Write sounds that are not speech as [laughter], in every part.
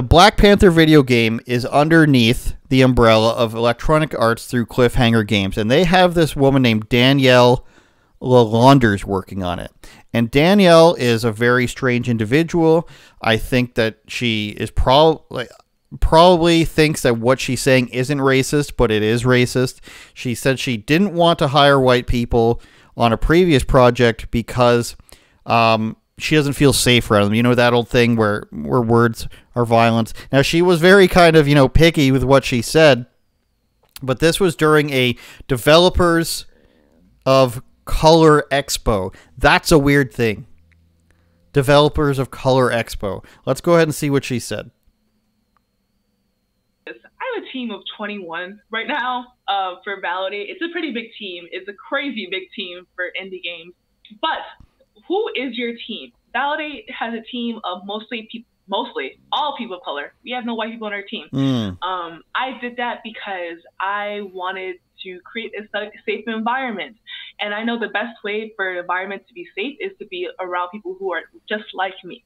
The Black Panther video game is underneath the umbrella of Electronic Arts through Cliffhanger Games, and they have this woman named Danielle Lalonders working on it. And Danielle is a very strange individual. I think that she is probably probably thinks that what she's saying isn't racist, but it is racist. She said she didn't want to hire white people on a previous project because um, she doesn't feel safe around them. You know that old thing where where words are violence. Now she was very kind of you know picky with what she said, but this was during a developers of Color Expo. That's a weird thing. Developers of Color Expo. Let's go ahead and see what she said. I have a team of 21 right now uh, for Validate. It's a pretty big team. It's a crazy big team for indie games. But who is your team? Validate has a team of mostly people, mostly all people of color. We have no white people on our team. Mm. Um, I did that because I wanted to create a safe environment. And I know the best way for an environment to be safe is to be around people who are just like me.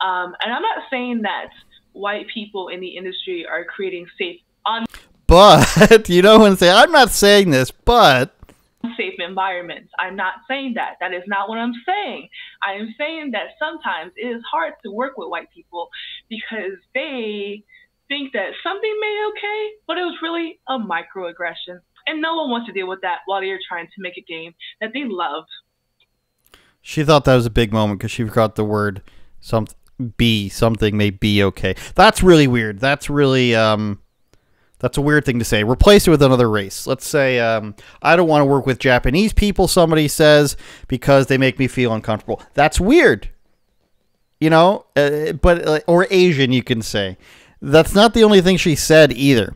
Um, and I'm not saying that white people in the industry are creating safe, On- but [laughs] you know, when say I'm not saying this, but environments. I'm not saying that. That is not what I'm saying. I am saying that sometimes it is hard to work with white people because they think that something may okay, but it was really a microaggression. And no one wants to deal with that while they're trying to make a game that they love. She thought that was a big moment because she forgot the word some be something may be okay. That's really weird. That's really um that's a weird thing to say. Replace it with another race. Let's say um, I don't want to work with Japanese people. Somebody says because they make me feel uncomfortable. That's weird. You know, uh, but uh, or Asian, you can say. That's not the only thing she said either.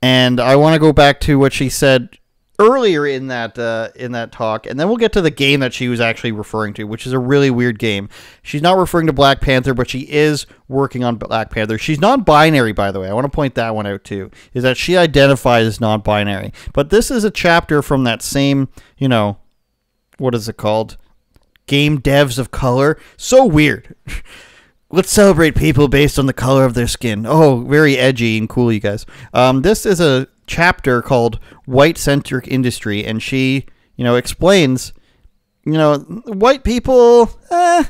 And I want to go back to what she said earlier in that uh, in that talk, and then we'll get to the game that she was actually referring to, which is a really weird game. She's not referring to Black Panther, but she is working on Black Panther. She's non-binary, by the way. I want to point that one out too. Is that she identifies as non-binary, but this is a chapter from that same, you know, what is it called? Game devs of color. So weird. [laughs] Let's celebrate people based on the color of their skin. Oh, very edgy and cool, you guys. Um, this is a chapter called White Centric Industry, and she, you know, explains, you know, white people, eh,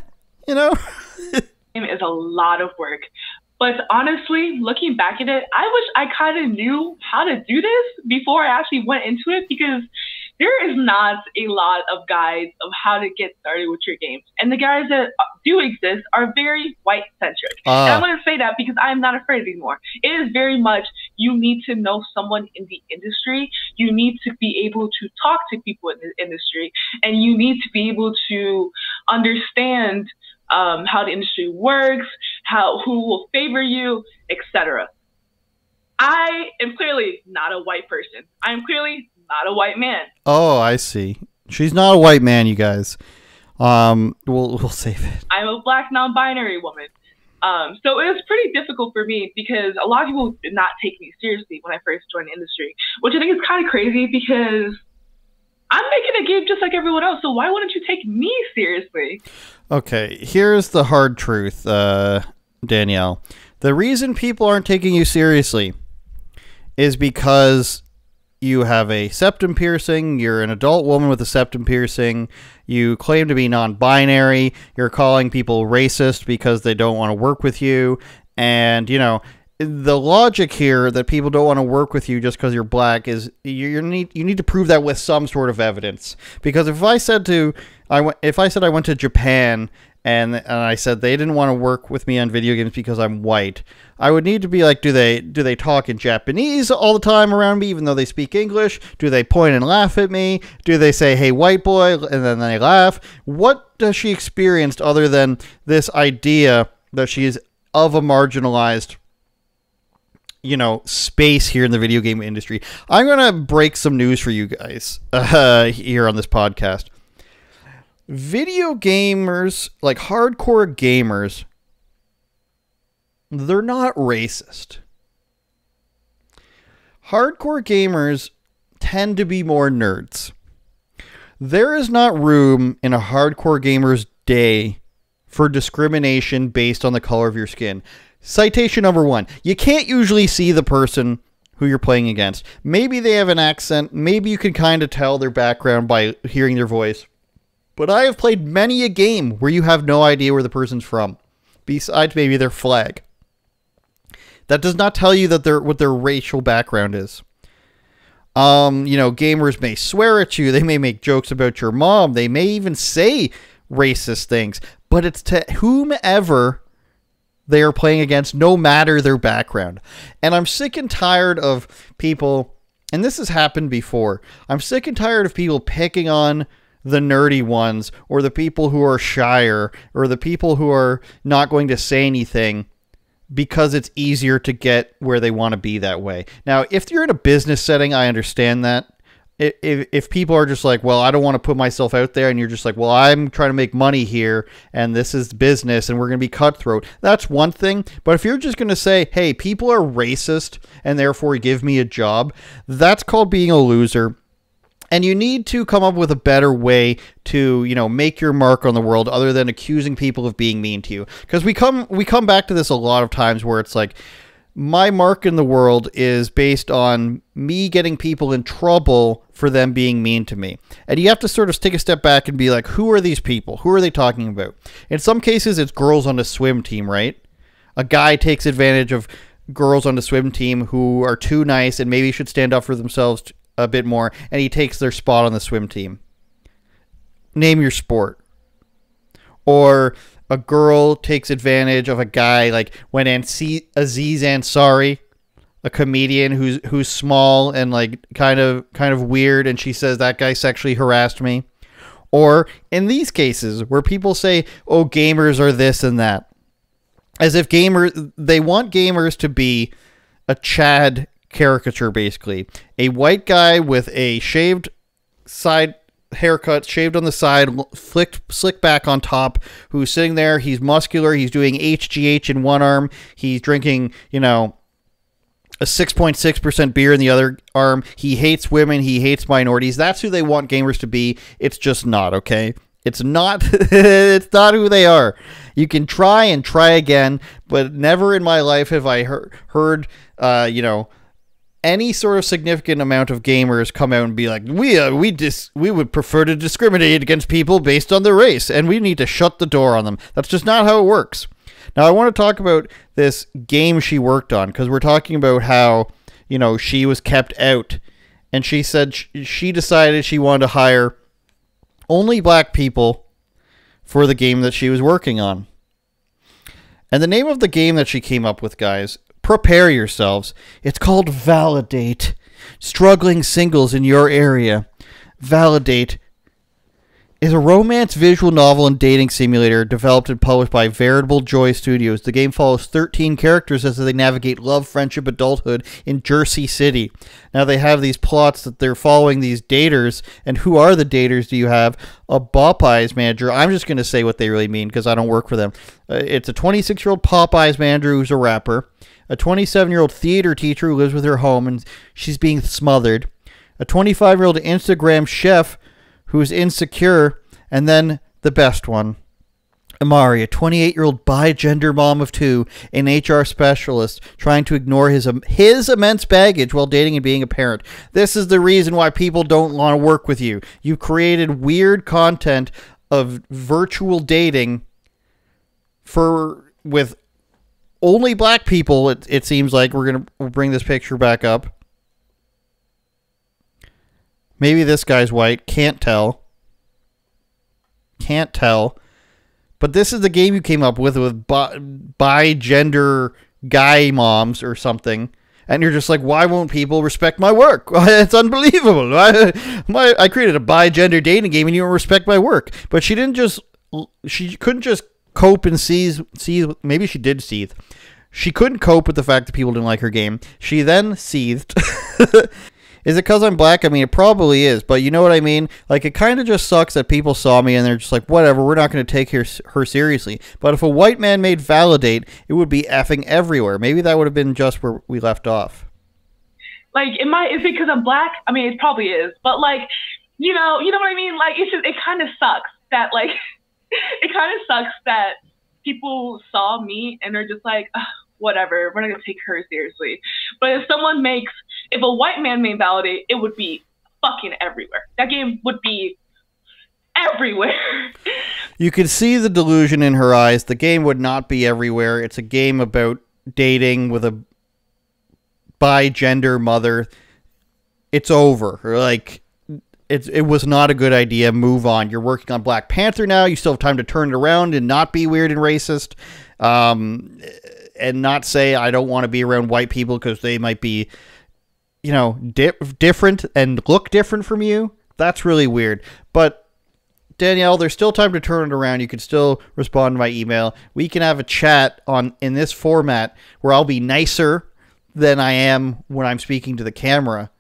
you know. [laughs] is a lot of work. But honestly, looking back at it, I wish I kind of knew how to do this before I actually went into it because there is not a lot of guides of how to get started with your games. And the guides that do exist are very white centric. Uh. And I'm going to say that because I'm not afraid anymore. It is very much you need to know someone in the industry. You need to be able to talk to people in the industry. And you need to be able to understand um, how the industry works, how who will favor you, etc. I am clearly not a white person. I am clearly not a white man. Oh, I see. She's not a white man, you guys. Um, we'll we'll save it. I'm a black non-binary woman. Um, so it was pretty difficult for me because a lot of people did not take me seriously when I first joined the industry, which I think is kind of crazy because I'm making a game just like everyone else. So why wouldn't you take me seriously? Okay, here's the hard truth, uh, Danielle. The reason people aren't taking you seriously is because you have a septum piercing, you're an adult woman with a septum piercing, you claim to be non binary, you're calling people racist because they don't want to work with you, and, you know, the logic here that people don't want to work with you just because you're black is you, you need you need to prove that with some sort of evidence. Because if I said to I went if I said I went to Japan and and I said they didn't want to work with me on video games because I'm white, I would need to be like, do they do they talk in Japanese all the time around me, even though they speak English? Do they point and laugh at me? Do they say, "Hey, white boy," and then they laugh? What does she experience other than this idea that she is of a marginalized you know space here in the video game industry i'm gonna break some news for you guys [laughs] uh, here on this podcast video gamers, like hardcore gamers, they're not racist. Hardcore gamers tend to be more nerds. There is not room in a hardcore gamer's day for discrimination based on the color of your skin. citation number one you can't usually see the person who you're playing against. Maybe they have an accent, maybe you can kind of tell their background by hearing their voice. But I have played many a game where you have no idea where the person's from, besides maybe their flag. That does not tell you that their what their racial background is. Um, you know, gamers may swear at you, they may make jokes about your mom, they may even say racist things, but it's to whomever they are playing against, no matter their background. And I'm sick and tired of people, and this has happened before. I'm sick and tired of people picking on the nerdy ones or the people who are shyer or the people who are not going to say anything because it's easier to get where they want to be that way. Now, if you're in a business setting, I understand that if, if people are just like, well, I don't want to put myself out there, and you're just like, well, I'm trying to make money here, and this is business, and we're going to be cutthroat, that's one thing. But if you're just going to say, hey, people are racist, and therefore give me a job, that's called being a loser. And you need to come up with a better way to, you know, make your mark on the world other than accusing people of being mean to you. Because we come we come back to this a lot of times where it's like, my mark in the world is based on me getting people in trouble for them being mean to me. And you have to sort of take a step back and be like, who are these people? Who are they talking about? In some cases, it's girls on the swim team, right? A guy takes advantage of girls on the swim team who are too nice and maybe should stand up for themselves a bit more, and he takes their spot on the swim team. Name your sport. Or a girl takes advantage of a guy like when Aziz Ansari, a comedian who's who's small and like kind of kind of weird, and she says that guy sexually harassed me. Or in these cases where people say, "Oh, gamers are this and that," as if gamers they want gamers to be a Chad caricature, basically a white guy with a shaved side haircut, shaved on the side, flicked slick back on top, who's sitting there. He's muscular. He's doing HGH in one arm. He's drinking, you know, a 6.6% beer in the other arm. He hates women. He hates minorities. That's who they want gamers to be. It's just not, okay? It's not [laughs] it's not who they are. You can try and try again, but never in my life have I heard, heard uh, you know, any sort of significant amount of gamers come out and be like, we uh, we dis- we would prefer to discriminate against people based on their race, and we need to shut the door on them. That's just not how it works. Now, I want to talk about this game she worked on because we're talking about how you know she was kept out, and she said she decided she wanted to hire only black people for the game that she was working on. And the name of the game that she came up with, guys, prepare yourselves. It's called Validate. Struggling singles in your area. Validate is a romance visual novel and dating simulator developed and published by Veritable Joy Studios. The game follows 13 characters as they navigate love, friendship, adulthood in Jersey City. Now they have these plots that they're following these daters, and who are the daters do you have? A Popeyes manager. I'm just going to say what they really mean because I don't work for them. Uh, it's a 26 year old Popeyes manager who's a rapper a 27 year old theater teacher who lives with her home and she's being smothered, a 25 year old Instagram chef who's insecure, and then the best one. Amari, a 28 year old bi-gender mom of two, an HR specialist, trying to ignore his his immense baggage while dating and being a parent. This is the reason why people don't want to work with you. You created weird content of virtual dating for with only black people. It, it seems like we're gonna bring this picture back up. Maybe this guy's white. Can't tell. Can't tell. But this is the game you came up with with bi, bi gender guy moms or something. And you're just like, why won't people respect my work? [laughs] it's unbelievable. I, [laughs] my, I created a bi gender dating game and you don't respect my work. But she didn't just, she couldn't just cope and seethe, seethe. Maybe she did seethe. She couldn't cope with the fact that people didn't like her game. She then seethed. [laughs] is it because I'm black? I mean, it probably is, but you know what I mean? Like, it kind of just sucks that people saw me and they're just like, whatever, we're not going to take her, her seriously. But if a white man made Validate, it would be effing everywhere. Maybe that would have been just where we left off. Like, am I, is it because I'm black? I mean, it probably is, but like, you know, you know what I mean? Like, it's just, it kind of sucks that, like, [laughs] it kind of sucks that people saw me and are just like, whatever. We're not gonna take her seriously. But if someone makes, if a white man made validate, it would be fucking everywhere. That game would be everywhere. [laughs] You could see the delusion in her eyes. The game would not be everywhere. It's a game about dating with a bi gender mother. It's over. Like it, it was not a good idea. Move on. You're working on Black Panther now. You still have time to turn it around and not be weird and racist, um, and not say I don't want to be around white people because they might be, you know, di- different and look different from you. That's really weird. But Danielle, there's still time to turn it around. You can still respond to my email. We can have a chat on in this format where I'll be nicer than I am when I'm speaking to the camera,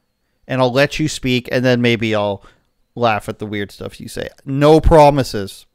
and I'll let you speak, and then maybe I'll laugh at the weird stuff you say. No promises.